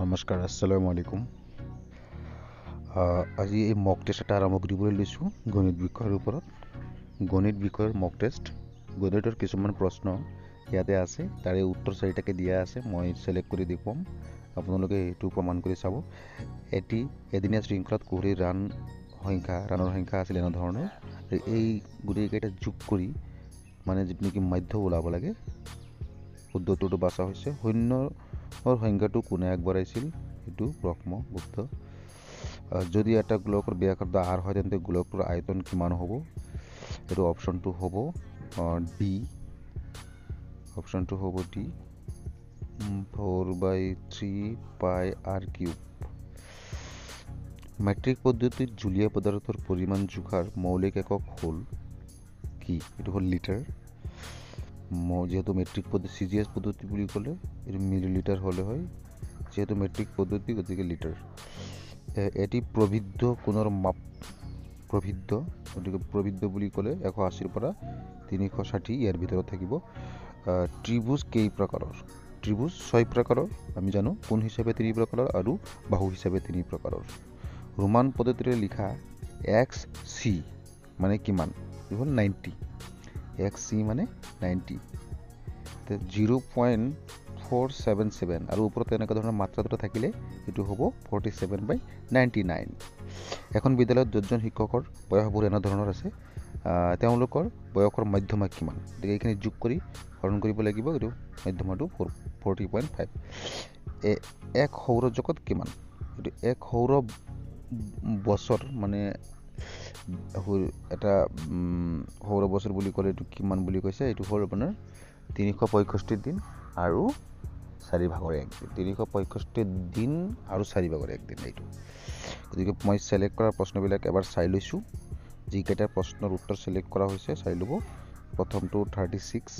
নমস্কাৰ আসসালামু আলাইকুম। আজি এই মক টেষ্ট এটা আৰম্ভ কৰিবলৈ লৈছোঁ গণিত বিষয়ৰ ওপৰত। গণিত বিষয়ৰ মক টেষ্ট গণিতৰ কিছুমান প্ৰশ্ন ইয়াতে আছে তাৰে উত্তৰ চাৰিটাকে দিয়া আছে মই ছিলেক্ট কৰি দেখুৱাম আপোনালোকে সেইটো প্ৰমাণ কৰি চাব। এটি এদিনীয়া শৃংখলাত কোহলিৰ ৰাণ সংখ্যা ৰাণৰ সংখ্যা আছিল এনেধৰণৰ। এই গোটেইকেইটা যোগ কৰি মানে যিটো নেকি মাধ্য ওলাব লাগে শুদ্ধটোতো বাছা হৈছে শূন্যৰ সংখ্যাটো কোনে আগবঢ়াইছিল সেইটো ব্ৰহ্মগুপ্ত যদি এটা গোলকৰ ব্যাসাৰ্ধ আৰ হয় তেন্তে গোলকটোৰ আয়তন কিমান হ'ব এইটো অপশ্যনটো হ'ব ডি অপশ্যনটো হ'ব D four by three pi R cube metric পদ্ধতিত জুলীয়া পদাৰ্থৰ পৰিমাণ জোখাৰ মৌলিক একক হ'ল কি এইটো হ'ল লিটাৰ যিহেতু মেট্ৰিক পদ্ধতি এছ পদ্ধতি বুলি ক'লে এইটো মিলি লিটাৰ হ'লে হয়। যিহেতু মেট্ৰিক পদ্ধতি গতিকে লিটাৰ এটি প্ৰবৃদ্ধ কোণৰ মাপ প্ৰবৃদ্ধ গতিকে প্ৰবৃদ্ধ বুলি ক'লে এশ আশীৰ পৰা তিনিশ ষাঠি ইয়াৰ ভিতৰত থাকিব। ত্ৰিভুজ কেই প্ৰকাৰৰ ত্ৰিভুজ ছয় প্ৰকাৰৰ আমি জানো কোণ হিচাপে তিনি প্ৰকাৰৰ আৰু বাহু হিচাপে তিনি প্ৰকাৰৰ ৰোমান পদ্ধতিৰে লিখা এক্স চি মানে কিমান নাইণ্টি এক্স চি মানে ninety zero' point four seven seven আৰু ওপৰত তেনেকুৱা ধৰণৰ মাত্ৰা দুটা থাকিলে সেইটো হ'ব forty seven by ninety nine এখন বিদ্যালয়ত য'তজন শিক্ষকৰ বয়সবোৰ এনেধৰণৰ আছে তেওঁলোকৰ বয়সৰ মধ্যমা কিমান? গতিকে এইখিনি যোগ কৰি হৰণ কৰিব লাগিব এইটো মধ্যমাটো ফ'ৰ ফৰ্টি পইণ্ট ফাইভ এক সৌৰজগত কিমান? এইটো এক সৌৰ বছৰ মানে এটা সৌৰ বছৰ বুলি ক'লে এইটো কিমান বুলি কৈছে? এইটো হ'ল আপোনাৰ তিনিশ পঁয়ষষ্ঠি দিন আৰু চাৰি ভাগৰ একদিন তিনিশ পঁয়ষষ্ঠি দিন আৰু চাৰি ভাগৰ একদিন এইটো। গতিকে মই ছিলেক্ট কৰা প্ৰশ্নবিলাক এবাৰ চাই লৈছোঁ। যিকেইটা প্ৰশ্নৰ উত্তৰ ছিলেক্ট কৰা হৈছে চাই ল'ব। প্ৰথমটো থাৰ্টি ছিক্স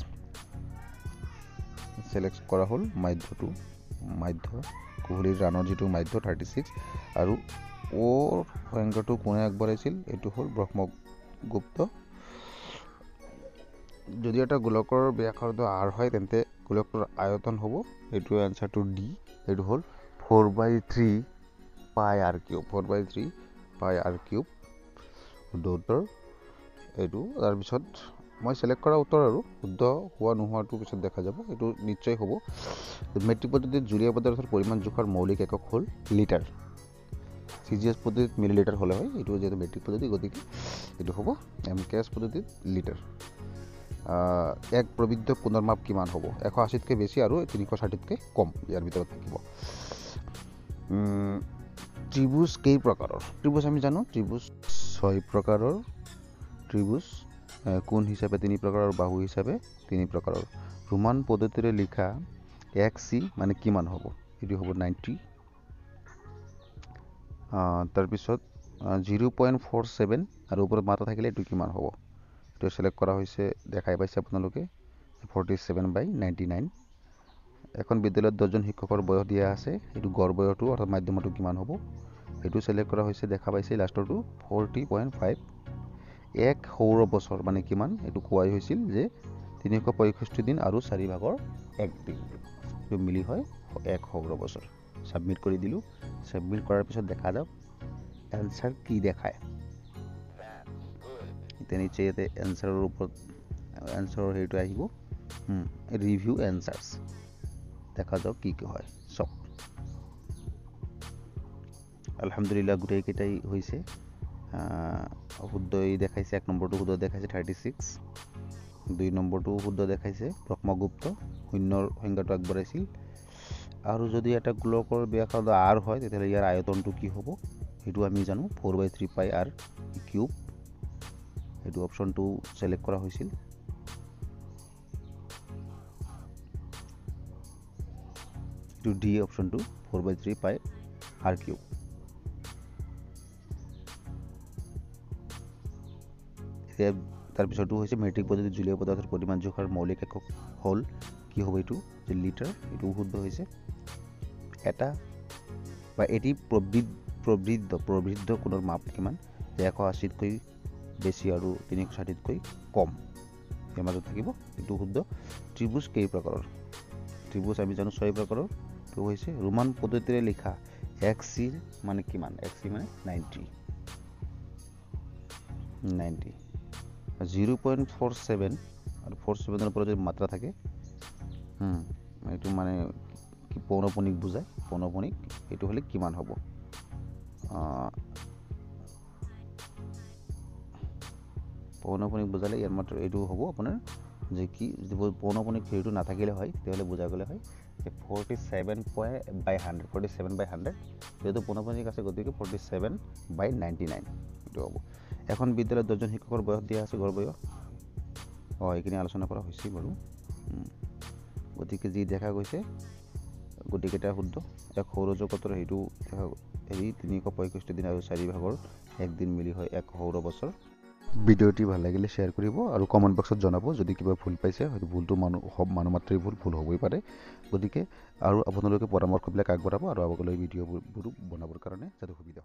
ছিলেক্ট কৰা হ'ল মাধ্যটো মাধ্য কোহলিৰ ৰাণৰ যিটো মাধ্য থাৰ্টি ছিক্স আৰু অ'ৰ সংখ্যাটো কোনে আগবঢ়াইছিল এইটো হ'ল ব্ৰহ্মগুপ্ত যদি এটা গোলকৰ ব্যাসাৰ্ধ আৰ হয় তেন্তে গোলকটোৰ আয়তন হ'ব এইটো এনচাৰটো ডি এইটো হ'ল four by three pi R cube four by three pi R cube উত্তৰ এইটো তাৰপিছত মই ছিলেক্ট কৰা উত্তৰ আৰু শুদ্ধ হোৱা নোহোৱাটো পিছত দেখা যাব এইটো নিশ্চয় হ'ব। মেট্ৰিক পদ্ধতিত জুলীয়া পদাৰ্থৰ পৰিমাণ জোখাৰ মৌলিক একক হ'ল লিটাৰ চি জি এছ পদ্ধতিত মিলি লিটাৰ হ'লে হয় এইটো যিহেতু মেট্ৰিক পদ্ধতি গতিকে এইটো হ'ব এম কে এছ পদ্ধতিত লিটাৰ। এক প্ৰবৃদ্ধ পুনৰ মাপ কিমান হ'ব? এশ আশীতকৈ বেছি আৰু তিনিশ ষাঠিতকৈ কম ইয়াৰ ভিতৰত থাকিব। ত্ৰিভুজ কেই প্ৰকাৰৰ? ত্ৰিভুজ আমি জানো ত্ৰিভুজ ছয় প্ৰকাৰৰ ত্ৰিভুজ কোণ হিচাপে তিনি প্ৰকাৰৰ বাহু হিচাপে তিনি প্ৰকাৰৰ। ৰোমান পদ্ধতিৰে লিখা এক্স চি মানে কিমান হ'ব? এইটো হ'ব নাইণ্টি তাৰপিছত জিৰ' পইণ্ট ফ'ৰ ছেভেন আৰু ওপৰত মাত্ৰা থাকিলে এইটো কিমান হ'ব? এইটো ছিলেক্ট কৰা হৈছে দেখাই পাইছে আপোনালোকে forty seven by ninety nine এখন বিদ্যালয়ত দহজন শিক্ষকৰ বয়স দিয়া আছে এইটো গড় বয়সটো অৰ্থাৎ মাধ্যমটো কিমান হ'ব? সেইটো ছিলেক্ট কৰা হৈছে দেখা পাইছে লাষ্টৰটো ফৰ্টি পইণ্ট ফাইভ এক সৌৰ বছৰ মানে কিমান? এইটো কোৱাই হৈছিল যে তিনিশ পঁয়ষষ্ঠি দিন আৰু চাৰি ভাগৰ এক দিন। মিলি হয় এক সৌৰ বছৰ। ছাবমিট কৰি দিলোঁ। ছাবমিট কৰাৰ পিছত দেখা যাওক এনচাৰ কি দেখায়। এতিয়া নিশ্চয় ইয়াতে এনচাৰৰ ওপৰত এনচাৰৰ হেৰিটো আহিব। ৰিভিউ এনচাৰ্ছ দেখা যাওক কি কি হয়। চাওক। আলহামদুলিল্লাহ গোটেইকেইটাই হৈছে। শুদ্ধই দেখাইছে। এক নম্বৰটো শুদ্ধ দেখাইছে থাৰ্টি ছিক্স দুই নম্বৰটো শুদ্ধ দেখাইছে। ব্ৰহ্মগুপ্ত। শূন্যৰ সংখ্যাটো আগবঢ়াইছিল। আৰু যদি এটা গোলকৰ ব্যাসাৰ্ধ আৰ হয় তেতিয়াহ'লে ইয়াৰ আয়তনটো কি হ'ব? সেইটো আমি জানো। Four by three pi R cube সেইটো অপশ্যনটো ছিলেক্ট কৰা হৈছিল। এইটো ডি অপশ্যনটো four by three pi R cube এতিয়া তাৰপিছতো হৈছে মেট্ৰিক পদ্ধতিত জুলীয় পদাৰ্থৰ পৰিমাণ জোখাৰ মৌলিক একক হ'ল। কি হ'ব এইটো? যে লিটাৰ এইটো শুদ্ধ হৈছে। এটা বা এটি প্ৰবৃদ্ধ প্ৰবৃদ্ধ প্ৰবৃদ্ধ মাপ কিমান? যে এশ আশীতকৈ বেছি আৰু তিনিশ ষাঠিতকৈ কম। ইয়াৰ মাজত থাকিব এইটো শুদ্ধ ত্ৰিভুজ কেই প্ৰকাৰৰ ত্ৰিভুজ আমি জানো ছয় প্ৰকাৰৰ এইটো হৈছে ৰোমান পদ্ধতিৰে লিখা এক্স চিৰ মানে কিমান? এক্স চি মানে ninety ninety zero' point four seven আৰু ফ'ৰ ছেভেনৰ পৰা যদি মাত্ৰা থাকে এইটো মানে কি পৌনপণিক বুজায়। পৌনপণিক এইটো হ'লে কিমান হ'ব? পৌনপণিক বুজালে ইয়াৰ মাত্ৰ এইটো হ'ব আপোনাৰ যে কি পৌনপণিক হেৰিটো নাথাকিলে হয় তেতিয়াহ'লে বুজাই গ'লে হয় যে forty seven point by hundred forty seven by hundred যিহেতু পৌনপণিক আছে গতিকে forty seven by ninety nine এইটো হ'ব। এখন বিদ্যালয়ত দহজন শিক্ষকৰ বয়স দিয়া আছে গড় বয়স। অঁ এইখিনি আলোচনা কৰা হৈছেই বাৰু। গতিকে যি দেখা গৈছে গোটেইকেইটা শুদ্ধ। এক সৌৰজগতৰ সেইটো হেৰি তিনিশ পঁয়ষষ্ঠি দিন আৰু চাৰি ভাগৰ একদিন মিলি হয় এক সৌৰ বছৰ। ভিডিঅ'টি ভাল লাগিলে শ্বেয়াৰ কৰিব আৰু কমেণ্ট বক্সত জনাব যদি কিবা ভুল পাইছে হয়তো ভুলটো মানুহ মানুহ মাত্ৰেই ভুল ভুল হ'বই পাৰে। গতিকে আৰু আপোনালোকে পৰামৰ্শবিলাক আগবঢ়াব আৰু আগলৈ ভিডিঅ'বোৰ বনাবৰ কাৰণে যাতে সুবিধা